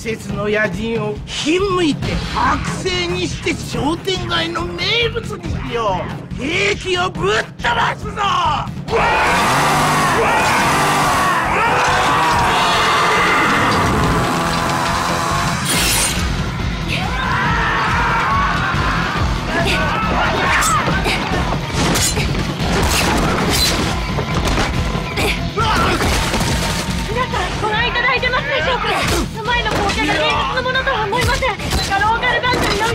説の野人をひんむいて剥製にして商店街の名物にしよう。兵器をぶっ飛ばすぞ。皆さんご覧いただいてますでしょうか？前の光景が現実のものとは思いません。がローカルバンドには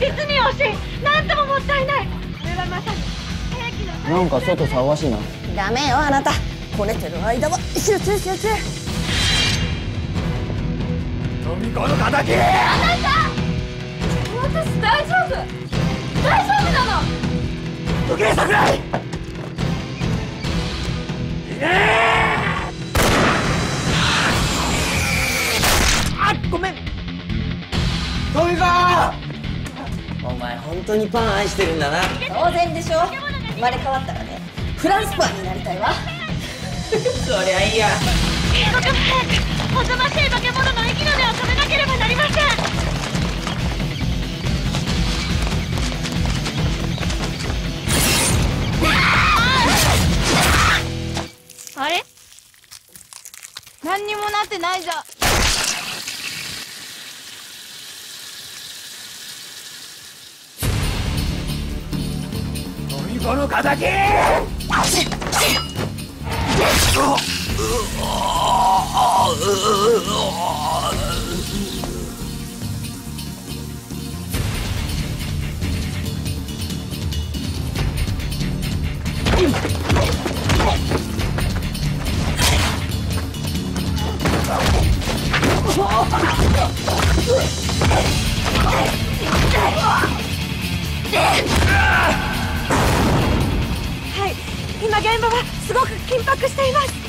実に惜しいなんとももったいない。これはまさに。兵器のなんか外騒がしい。なダメよあなた。こねてる間は集中集中飲み込むかだけ私大丈夫。大丈夫なの。時計桜井あごめん。トミカお前本当にパン愛してるんだな。当然でしょ。生まれ変わったらねフランスパンになりたいわ。そりゃいいや。一刻も早くおぞましい化け物の息の根を止めなければなりません。あれ？何にもなってないじゃん叩きしています。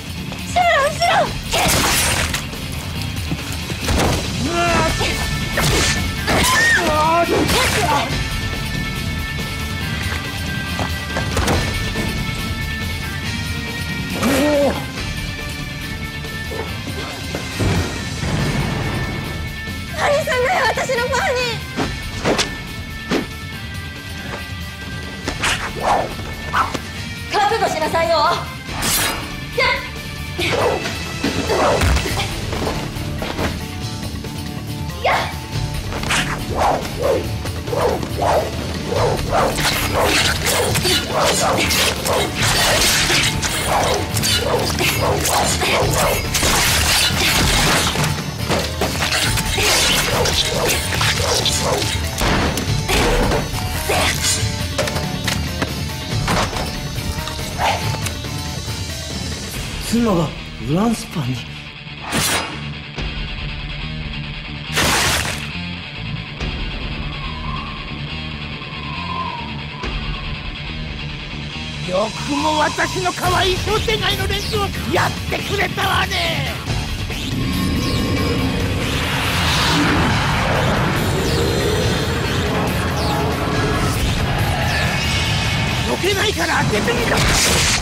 妻がフランスパンに。よくも私の可愛い商店街の連中をやってくれたわね。避けないから出てみろ。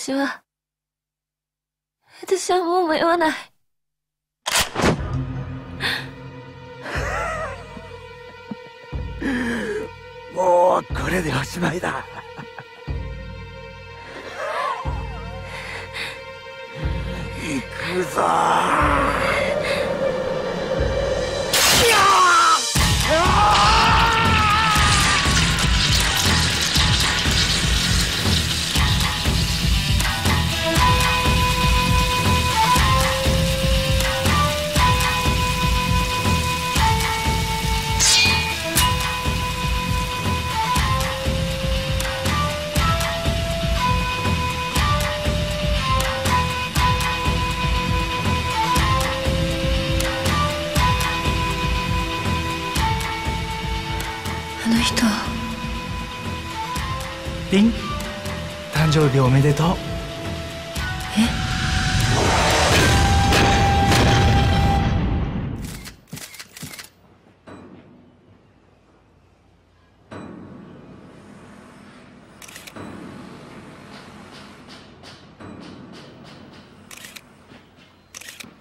私は、私はもう迷わない。もうこれでおしまいだ行くぞ生日おめでとう。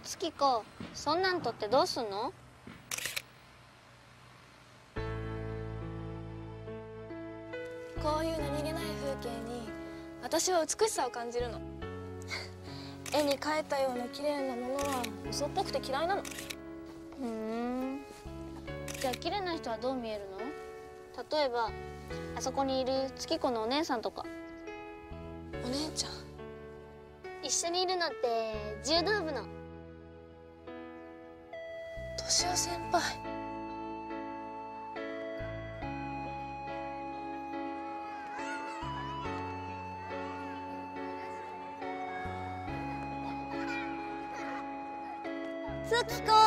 月子そんなんとってどうすんの？私は美しさを感じるの。絵に描いたような綺麗なものは嘘っぽくて嫌いなの。ふん。じゃあ綺麗な人はどう見えるの？例えばあそこにいる月子のお姉さんとか。お姉ちゃん。一緒にいるのって柔道部の。年男先輩月子手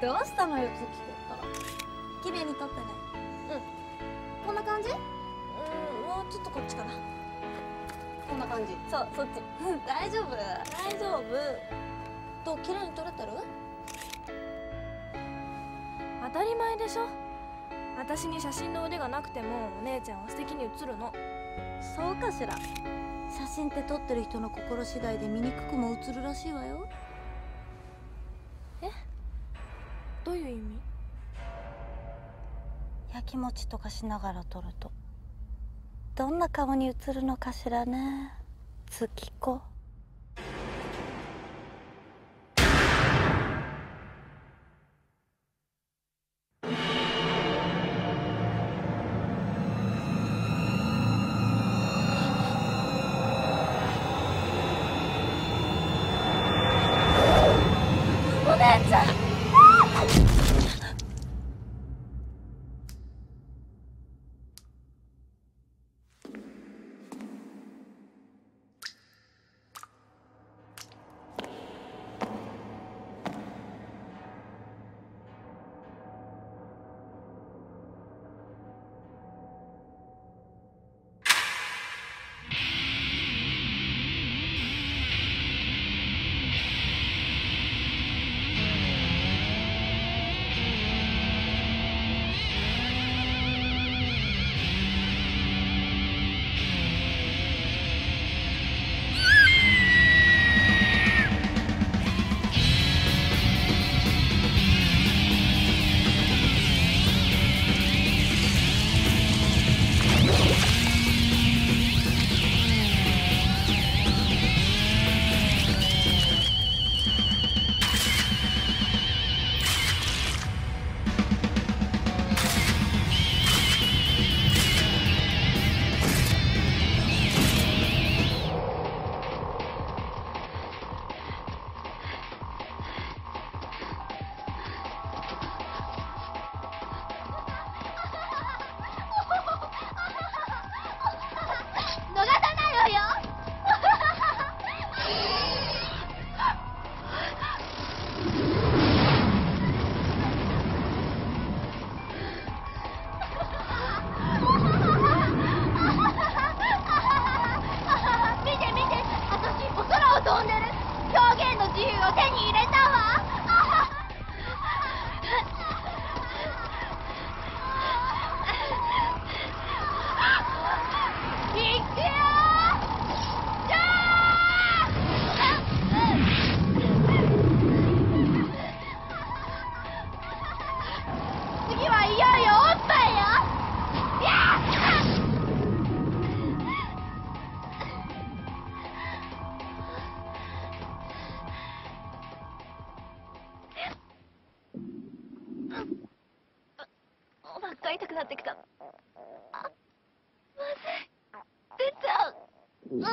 どうしたのよ月子ったら。綺麗に撮ってね。うん。こんな感じ？うんもうちょっとこっちかな。こんな感じ。そうそっち。大丈夫？大丈夫。どう綺麗に撮れてる？当たり前でしょ。私に写真の腕がなくてもお姉ちゃんは素敵に写るの。そうかしら。写真って撮ってる人の心次第で醜くも映るらしいわよどういう意味？やきもちとかしながら撮るとどんな顔に映るのかしらね。月子。痛くなってきたあまずい。出ちゃう。うん。出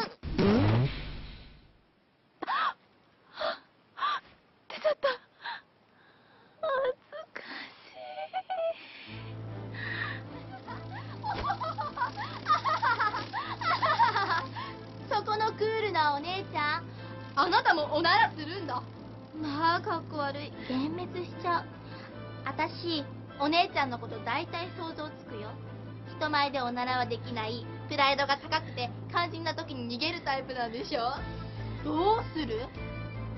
ちゃった。恥ずかそこのクールなお姉ちゃん。あなたもおならするんだ。まあかっこ悪い。幻滅しちゃう。私お姉ちゃんのこと大体想像つくよ。人前でおならはできない。プライドが高くて肝心な時に逃げるタイプなんでしょ？どうする？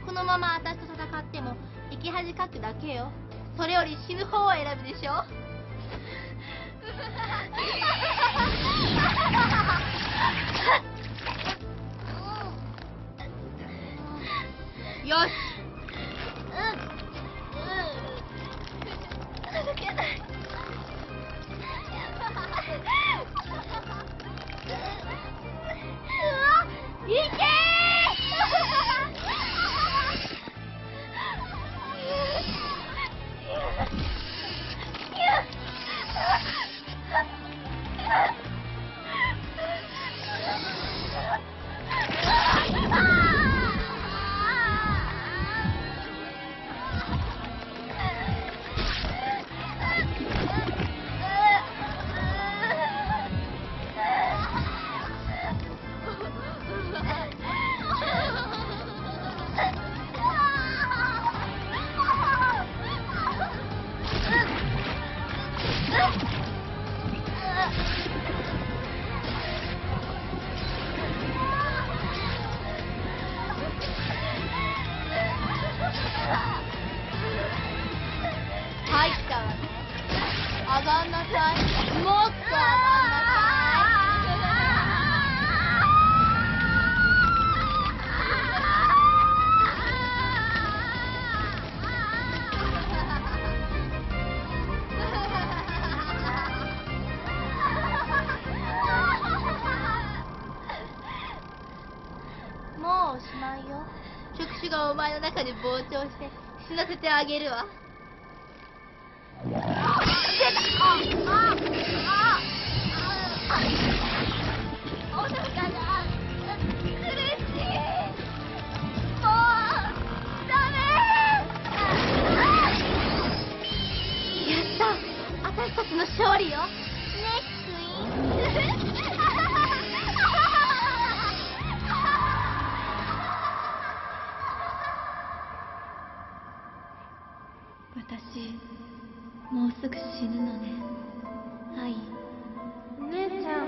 このまま私と戦っても生き恥かくだけよ。それより死ぬ方を選ぶでしょ？よしお前の中で膨張して死なせてあげるわ。出たああああお腹が苦しいもうダメやった私たちの勝利よねクイーンすぐ死ぬのね。はい。姉ちゃん。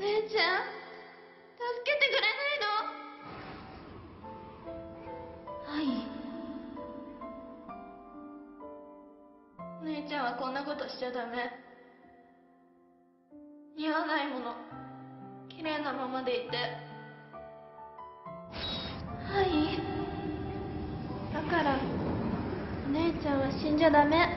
姉ちゃん助けてくれないの？はい。姉ちゃんはこんなことしちゃダメ。似合わないもの。綺麗なままでいて。はい。だからお姉ちゃんは死んじゃダメ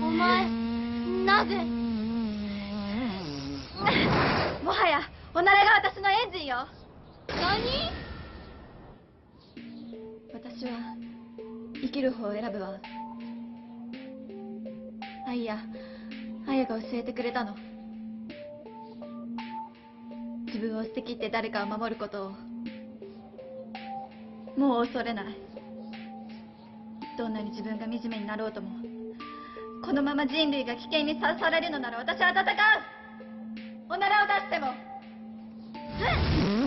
お前なぜもはやおならが私のエンジンよ。何？私は生きる方を選ぶわ。あいやあやが教えてくれたの。自分を捨てきって誰かを守ることを。もう恐れない。どんなに自分が惨めになろうともこのまま人類が危険にさらされるのなら私は戦う。おならを出してもは